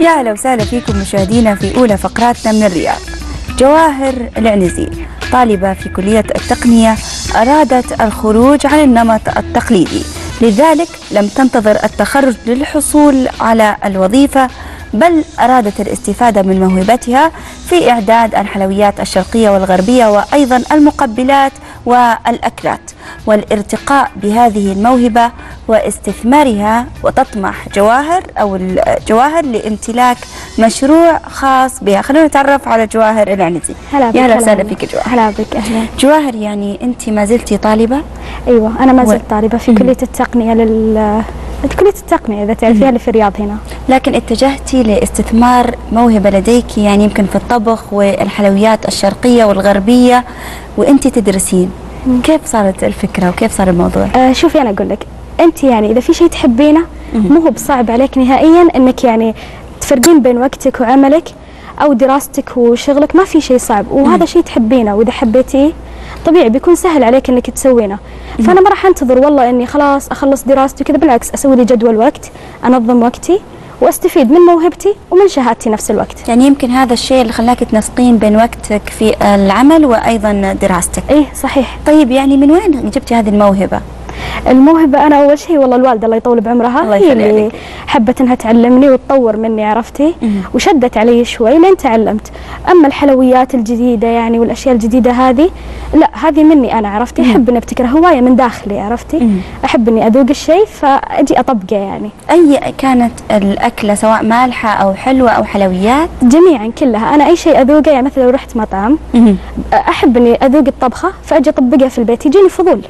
يا أهلا وسهلا فيكم مشاهدينا في أولى فقراتنا من الرياض. جواهر العنزي طالبة في كلية التقنية أرادت الخروج عن النمط التقليدي لذلك لم تنتظر التخرج للحصول على الوظيفة بل أرادت الاستفادة من موهبتها في إعداد الحلويات الشرقية والغربية وأيضا المقبلات والأكلات والارتقاء بهذه الموهبة واستثمارها وتطمح جواهر أو الجواهر لامتلاك مشروع خاص بها. خلونا نتعرف على جواهر العنزي. هلا بك يا هلا وسهلا هلا. فيك جواهر. هلا بك أهلا. جواهر يعني أنت ما زلتي طالبة؟ أيوه أنا ما زلت طالبة في مم. كلية التقنية لل كلية التقنية إذا تعرفيها اللي في الرياض هنا. لكن اتجهتي لاستثمار موهبة لديك يعني يمكن في الطبخ والحلويات الشرقية والغربية وأنت تدرسين. كيف صارت الفكرة وكيف صار الموضوع؟ آه شوفي أنا أقول لك. أنت يعني إذا في شيء تحبينه مو هو بصعب عليك نهائيا إنك يعني تفرقين بين وقتك وعملك أو دراستك وشغلك ما في شيء صعب. وهذا شيء تحبينه وإذا حبيتيه طبيعي بيكون سهل عليك إنك تسوينه فأنا ما راح أنتظر والله إني خلاص أخلص دراستي وكذا بالعكس أسوي لي جدول وقت أنظم وقتي وأستفيد من موهبتي ومن شهادتي نفس الوقت يعني يمكن هذا الشيء اللي خلاك تنسقين بين وقتك في العمل وأيضا دراستك. إيه صحيح طيب يعني من وين جبتي هذه الموهبة؟ الموهبة أنا أول شيء والله الوالدة الله يطول بعمرها. الله هي اللي عليك. حبت إنها تعلمني وتطور مني عرفتي. وشدت علي شوي لين تعلمت. أما الحلويات الجديدة يعني والأشياء الجديدة هذه لا هذه مني أنا عرفتي؟ أحب إني أبتكر هواية من داخلي عرفتي؟ مم. أحب إني أذوق الشيء فأجي أطبقه يعني. أي كانت الأكلة سواء مالحة أو حلوة أو حلويات؟ جميعا كلها. أنا أي شيء أذوقه يعني مثلا لو رحت مطعم أحب إني أذوق الطبخة فأجي أطبقها في البيت يجيني فضول.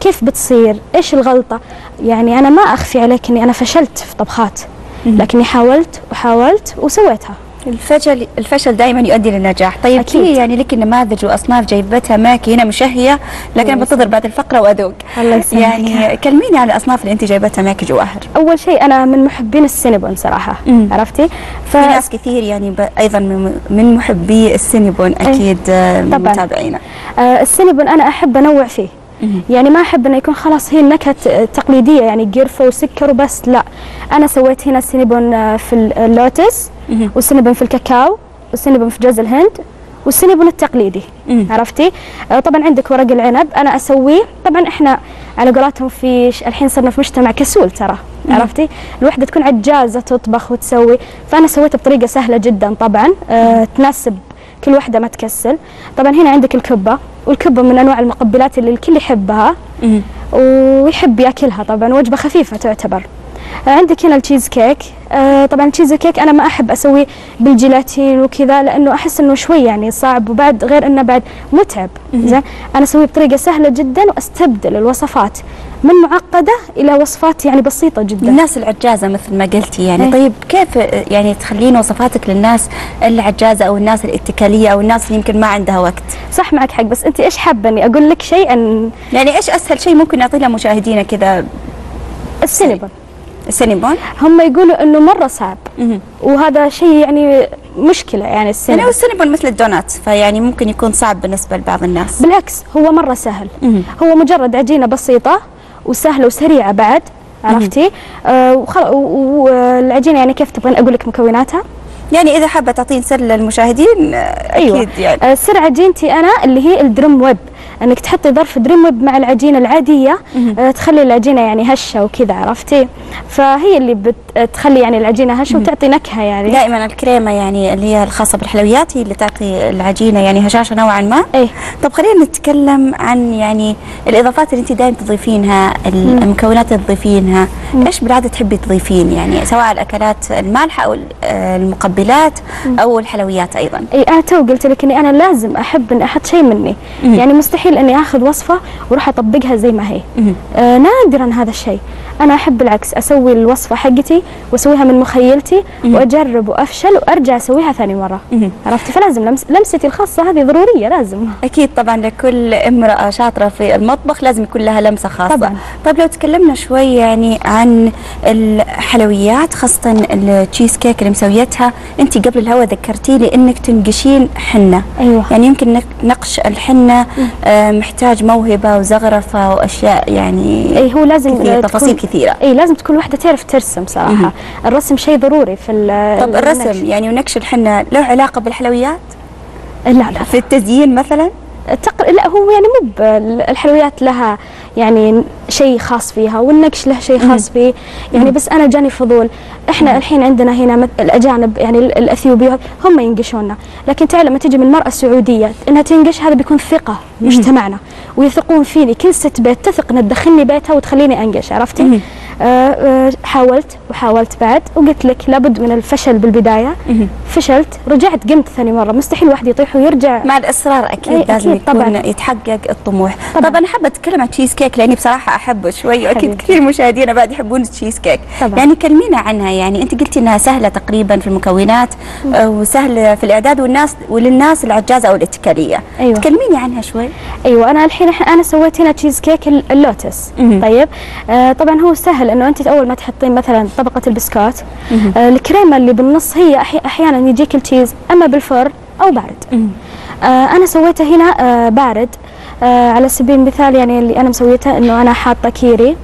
كيف بتصير؟ إيش الغلطة؟ يعني أنا ما أخفي عليك اني أنا فشلت في طبخات. لكني حاولت وحاولت وسويتها. الفشل الفشل دائما يؤدي للنجاح طيب أكيد. في يعني لك نماذج وأصناف جايبتها معك هنا مشهية لكن الله بنتظر بعد الفقرة وأذوق. الله يسلمك. يعني كلميني عن الأصناف اللي أنت جايبتها معك جواهر. أول شيء أنا من محبين السينابون صراحة. مم. عرفتي؟ في ناس كثير يعني ب... أيضا من محبي السينابون أكيد آه، طبعاً. متابعينا آه السينابون أنا أحب أنوع فيه. يعني ما أحب إنه يكون خلاص هي النكهة التقليديه يعني قرفة وسكر وبس لا. أنا سويت هنا سينابون آه، في اللوتس مم. والسينابون في الكاكاو والسينابون في جوز الهند والسينابون التقليدي. عرفتي؟ آه، طبعا عندك ورق العنب أنا أسويه. طبعا إحنا على قولاتهم في الحين صرنا في مجتمع كسول ترى. عرفتي؟ الوحدة تكون عجازة تطبخ وتسوي. فأنا سويته بطريقة سهلة جدا طبعا. آه تناسب كل وحدة ما تكسل. طبعا هنا عندك الكبة والكبة من أنواع المقبلات اللي الكل يحبها. ويحب يأكلها. طبعا وجبة خفيفة تعتبر. عندك هنا التشيز كيك. آه طبعا التشيز كيك أنا ما أحب اسويه بالجيلاتين وكذا لأنه أحس إنه شوي يعني صعب وبعد غير إنه بعد متعب. زين؟ أنا أسويه بطريقة سهلة جدا وأستبدل الوصفات من معقدة إلى وصفات يعني بسيطة جدا. الناس العجازة مثل ما قلتي يعني. إيه. طيب كيف يعني تخلين وصفاتك للناس العجازة أو الناس الاتكالية أو الناس اللي يمكن ما عندها وقت؟ صح معك حق بس أنت إيش حابة إني أقول لك شيء عن يعني إيش أسهل شيء ممكن نعطيه لمشاهدينا كذا؟ السينابون. السينابون هم يقولوا إنه مرة صعب. وهذا شيء يعني مشكلة يعني يعني هو السينابون السينابون مثل الدونات فيعني ممكن يكون صعب بالنسبة لبعض الناس. بالعكس هو مرة سهل. هو مجرد عجينة بسيطة وسهلة وسريعة بعد عرفتي؟ آه والعجينة يعني كيف تبغين أقول لك مكوناتها؟ يعني إذا حابة تعطين سر للمشاهدين أكيد يعني. آه سر عجينتي أنا اللي هي ال Dream Whip. أنك تحطي ظرف Dream Whip مع العجينة العادية آه تخلي العجينة يعني هشة وكذا عرفتي؟ فهي اللي بتخلي يعني العجينة هشة وتعطي نكهة يعني. دائما الكريمة يعني اللي هي الخاصة بالحلويات هي اللي تعطي العجينة يعني هشاشة نوعا ما. إيه. طب خلينا نتكلم عن يعني الإضافات اللي انت دائما تضيفينها ال- المكونات اللي تضيفينها. إيش بالعادة تحبي تضيفين يعني؟ سواء الأكلات المالحة أو آه، المقبلات أو الحلويات أيضا. اي أنا تو قلت لك إني أنا لازم أحب اني أحط شيء مني. يعني مستحيل إني آخذ وصفة وأروح أطبقها زي ما هي. آه نادرا هذا الشيء. أنا أحب بالعكس أسوي الوصفة حقتي وأسويها من مخيلتي وأجرب وأفشل وأرجع أسويها ثاني مرة. عرفتي فلازم لمس لمستي الخاصة هذه ضرورية لازم. أكيد طبعا لكل امرأة شاطرة في المطبخ لازم يكون لها لمسة خاصة. طبعاً. طيب لو تكلمنا شوي يعني عن الحلويات خاصة التشيز كيك اللي مسويتها. أنت قبل الهوا ذكرتي لي إنك تنقشين حنة. أيوه. يعني يمكن نق- نقش الحنة محتاج موهبة وزغرفة وأشياء يعني اي هو لازم كثير تفاصيل كثيرة. اي لازم تكون واحدة تعرف ترسم صراحة. الرسم شيء ضروري في ال- طب. الرسم يعني ونقش الحنة له علاقة بالحلويات؟ لا لا. في التزيين مثلا؟ تق... لا هو يعني مو الحلويات لها يعني شيء خاص فيها والنقش له شيء خاص فيه. يعني بس أنا جاني فضول. إحنا الحين عندنا هنا مت- الأجانب يعني ال- الاثيوبيين هم ينقشوننا لكن تعال لما تجي من مرأة سعودية إنها تنقش هذا بيكون ثقة مجتمعنا ويثقون فيني. كل ست بيت تثق إنها تدخلني بيتها وتخليني أنقش عرفتي؟ آه آه حاولت وحاولت بعد وقلت لك لابد من الفشل بالبداية. فشلت رجعت قمت ثاني مرة مستحيل واحد يطيح ويرجع مع الإصرار أكيد أي لازم أكيد يكون طبعاً. يتحقق الطموح طبعاً. طب أنا حابة أتكلم عن تشيز كيك لأني بصراحة أحبه شوي حبيبتي. كثير مشاهدينا بعد يحبون التشيز كيك طبعاً. يعني كلمينا عنها يعني أنت قلتي أنها سهلة تقريبا في المكونات وسهلة في الإعداد والناس وللناس العجازة أو الإتكالية أيوة. تكلميني عنها شوي أيوه أنا الحين أنا سويت هنا تشيز كيك ال- اللوتس. طيب آه طبعا هو سهل انه أنت أول ما تحطين مثلا طبقة البسكوت آه الكريمة اللي بالنص هي أحي يجيك ال cheese أما بالفرن أو بارد. آه أنا سويته هنا آه بارد. آه على سبيل المثال يعني اللي أنا مسويته إنه أنا حاطة كيري.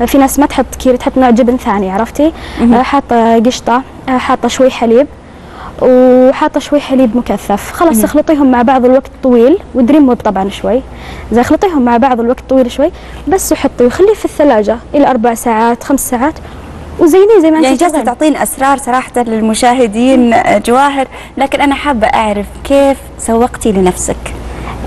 آه في ناس ما تحط كيري تحط نوع جبن ثاني عرفتي؟ آه حاطة قشطة آه حاطة شوي حليب وحاطة شوي حليب مكثف. خلاص أخلطيهم مع بعض الوقت طويل. و Dream Whip طبعا شوي. زي أخلطيهم مع بعض الوقت طويل شوي بس وحطيه وخليه في الثلاجة إلى أربع ساعات خمس ساعات وزينيه زي ما يعني انت جالسة تبغين. تعطين أسرار صراحة للمشاهدين آه، جواهر لكن أنا حابة أعرف كيف سوقتي لنفسك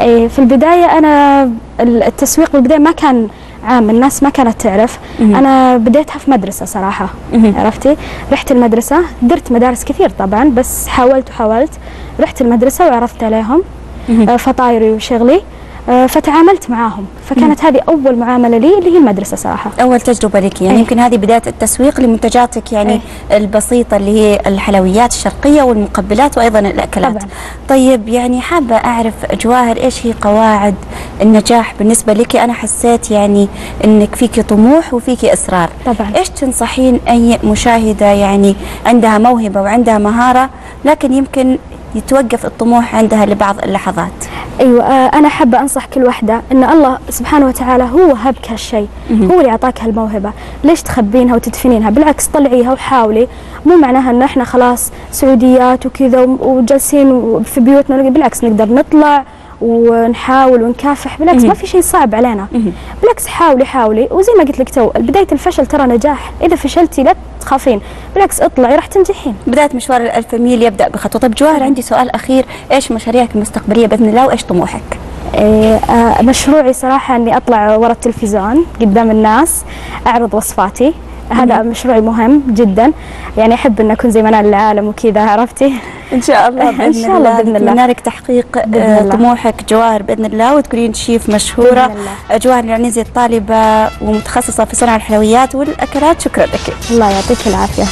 إيه، في البداية أنا التسويق بالبداية ما كان عام الناس ما كانت تعرف مهم. أنا بديتها في مدرسة صراحة مهم. عرفتي رحت المدرسة درت مدارس كثير طبعا بس حاولت وحاولت رحت المدرسة وعرضت عليهم مهم. آه، فطايري وشغلي فتعاملت معاهم. فكانت هذه أول معاملة لي اللي هي المدرسة صراحة. أول تجربة لك يعني إيه. يمكن هذه بداية التسويق لمنتجاتك يعني البسيطة اللي هي الحلويات الشرقية والمقبلات وأيضا الأكلات. طبعاً. طيب يعني حابة أعرف جواهر إيش هي قواعد النجاح بالنسبة لك؟ أنا حسيت يعني أنك فيك طموح وفيك إصرار. طبعاً. إيش تنصحين أي مشاهدة يعني عندها موهبة وعندها مهارة لكن يمكن يتوقف الطموح عندها لبعض اللحظات؟ أيوه آه، أنا حابة أنصح كل وحدة إن الله سبحانه وتعالى هو وهبك هالشيء هو اللي أعطاك هالموهبة. ليش تخبينها وتدفنينها؟ بالعكس طلعيها وحاولي. مو معناها إن إحنا خلاص سعوديات وكذا وجالسين في بيوتنا بالعكس نقدر نطلع ونحاول ونكافح بالعكس ما في شيء صعب علينا. بالعكس حاولي حاولي. وزي ما قلت لك تو بداية الفشل ترى نجاح. إذا فشلتي لا تخافين. بالعكس اطلعي راح تنجحين. بداية مشوار الألف ميل يبدأ بخطوة. طيب جواهر عندي سؤال أخير. إيش مشاريعك المستقبلية بإذن الله وإيش طموحك؟ إيه، آه، مشروعي صراحة إني أطلع ورا التلفزيون قدام الناس أعرض وصفاتي. هذا مشروعي مهم جدا. يعني أحب إن أكون زي منال العالم وكذا عرفتي؟ إن شاء الله إن بإذن شاء الله، بإذن الله. لك تحقيق آه، الله. طموحك جواهر بإذن الله وتكونين شيف مشهورة. جواهر العنيزي الطالبة ومتخصصة في صنع الحلويات والأكلات. شكرا لك. الله يعطيك العافية.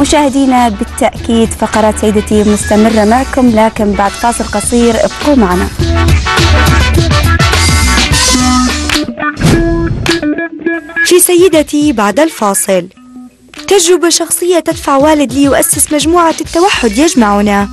مشاهدينا بالتأكيد فقرات سيدتي مستمرة معكم لكن بعد فاصل قصير ابقوا معنا. في سيدتي بعد الفاصل. تجربة شخصية تدفع والد لي يؤسس مجموعة التوحد يجمعنا.